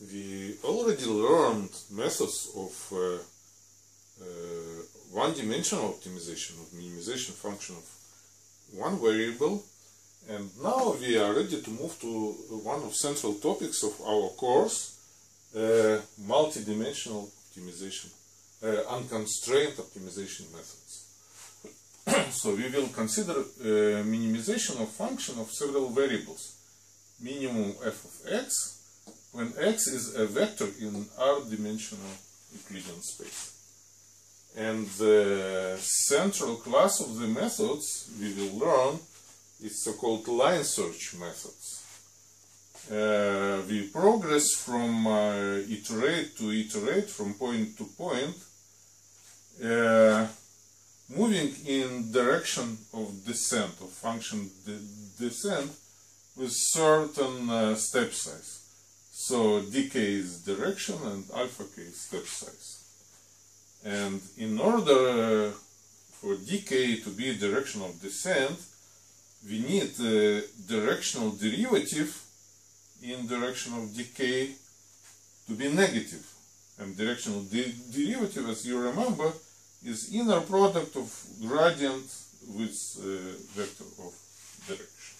we already learned methods of uh, uh, one-dimensional optimization of minimization function of one variable. And now we are ready to move to one of central topics of our course uh, multi-dimensional optimization uh, unconstrained optimization methods. So we will consider uh, minimization of function of several variables. Minimum f of x when x is a vector in r-dimensional Euclidean space. And the central class of the methods we will learn is so-called line search methods. Uh, we progress from uh, iterate to iterate, from point to point, uh, moving in direction of descent, of function de descent, with certain uh, step size. So dk is direction and alpha k is step size. And in order for dk to be direction of descent, we need a directional derivative in direction of dk to be negative. And directional de derivative, as you remember, is inner product of gradient with uh, vector of direction.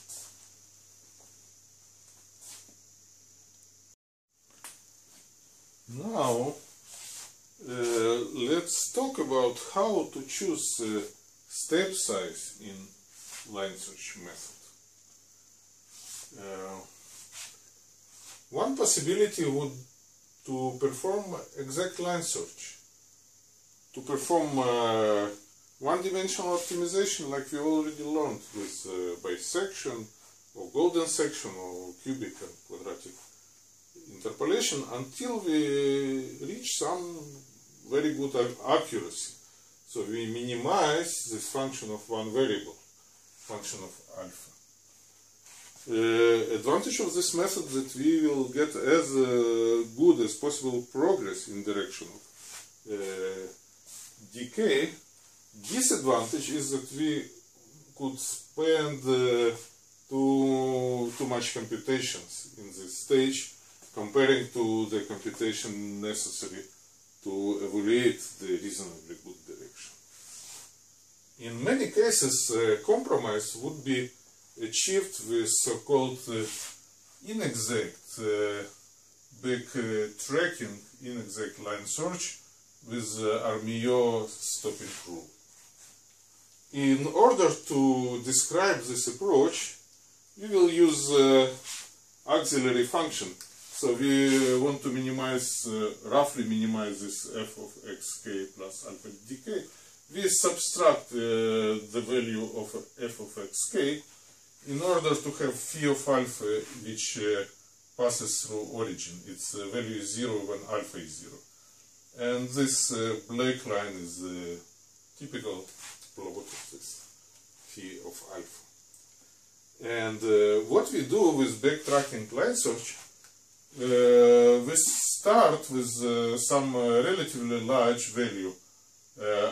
Now, uh, let's talk about how to choose uh, step size in line search method. Uh, one possibility would to perform exact line search. To perform uh, one-dimensional optimization like we already learned with uh, bisection or golden section or cubic and quadratic interpolation until we reach some very good accuracy. So we minimize this function of one variable, function of alpha. Uh, advantage of this method that we will get as uh, good as possible progress in direction of uh, dk. Disadvantage is that we could spend uh, too, too much computations in this stage comparing to the computation necessary to evaluate the reasonably good direction. In many cases, uh, compromise would be achieved with so-called uh, inexact uh, back tracking, inexact line search with uh, Armijo stopping rule. In order to describe this approach, we will use uh, auxiliary function so we want to minimize, uh, roughly minimize this f of xk plus alpha dk. We subtract uh, the value of f of xk in order to have phi of alpha which uh, passes through origin. Its uh, value is 0 when alpha is 0. And this uh, black line is the typical plot of this phi of alpha. And uh, what we do with backtracking line search we start with uh, some uh, relatively large value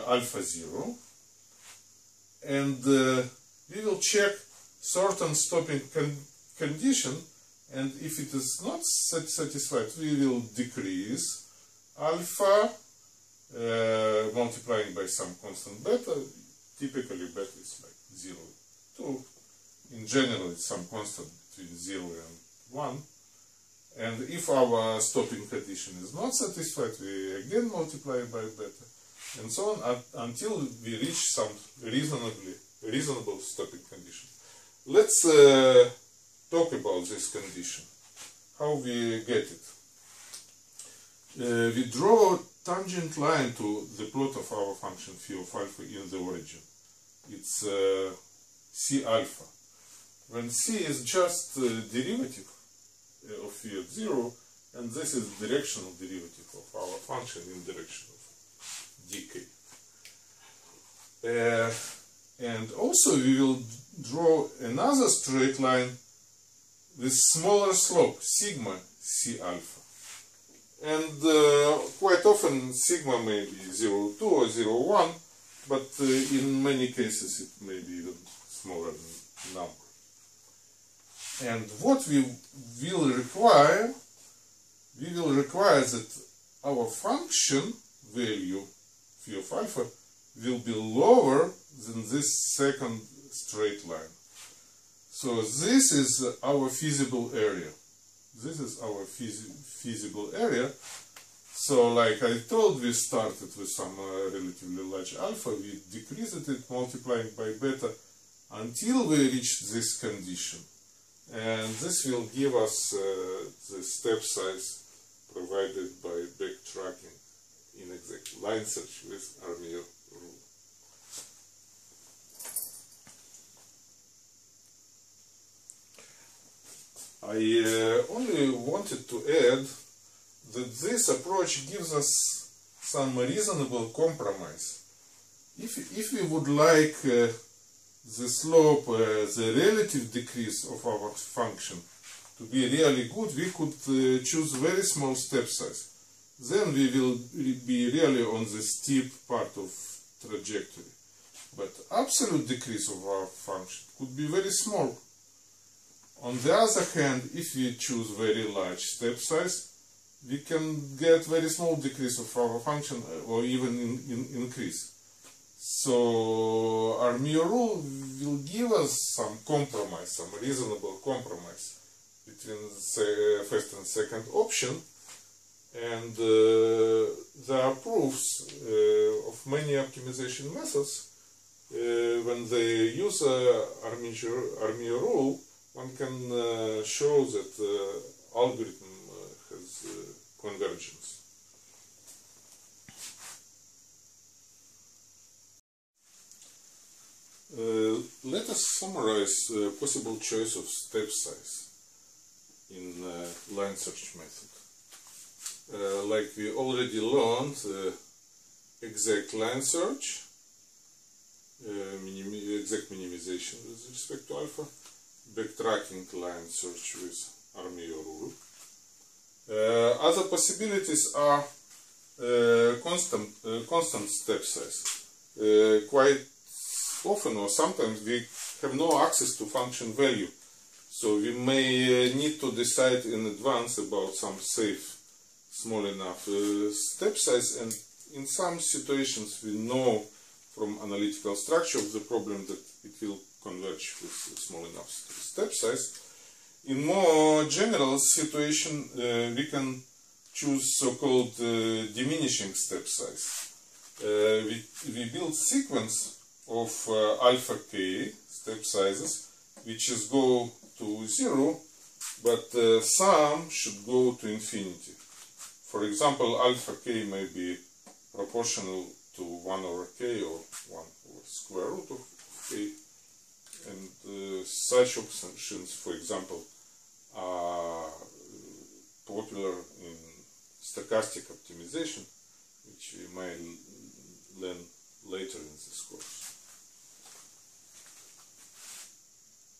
alpha 0 and we will check certain stopping con condition. And if it is not satisfied we will decrease alpha uh, multiplying by some constant beta. Typically beta is like 0 2 in general it's some constant between 0 and 1 and if our stopping condition is not satisfied, we again multiply by beta, and so on until we reach some reasonably reasonable stopping condition. Let's uh, talk about this condition, how we get it. Uh, we draw a tangent line to the plot of our function phi of alpha in the origin. It's uh, c alpha. When c is just uh, derivative of phi at 0 and this is directional derivative of our function in direction of dk. Uh, and also we will draw another straight line with smaller slope, sigma c alpha. And uh, quite often sigma may be 0, 2 or 0, 1, but uh, in many cases it may be even smaller than number. And what we will require we will require that our function value phi of alpha will be lower than this second straight line. So this is our feasible area. This is our feasible area. So like I told, we started with some uh, relatively large alpha, we decreased it multiplying by beta until we reached this condition. And this will give us uh, the step size provided by backtracking in exact line search with Armijo rule. I uh, only wanted to add that this approach gives us some reasonable compromise. If, if we would like uh, the slope, uh, the relative decrease of our function to be really good, we could uh, choose very small step size. Then we will be really on the steep part of trajectory. But absolute decrease of our function could be very small. On the other hand, if we choose very large step size, we can get very small decrease of our function uh, or even in, in increase. So Armijo rule will give us some compromise, some reasonable compromise between the first and second option. And uh, there are proofs uh, of many optimization methods. Uh, when they use uh, Armijo rule, one can uh, show that uh, algorithm uh, has convergence. Uh, let us summarize uh, possible choice of step size in uh, line search method. Uh, like we already learned, uh, exact line search, minim exact minimization with respect to alpha, backtracking line search with Armijo rule. other possibilities are constant, constant step size. quite often or sometimes we have no access to function value. So we may uh, need to decide in advance about some safe, small enough uh, step size and in some situations we know from analytical structure of the problem that it will converge with small enough step size. In more general situation uh, we can choose so-called uh, diminishing step size. Uh, we, we build sequence of uh, alpha k step sizes which is go to zero but uh, some should go to infinity. For example, alpha k may be proportional to 1 over k or 1 over square root of k and uh, such options, for example, are popular in stochastic optimization which we may learn later in this course.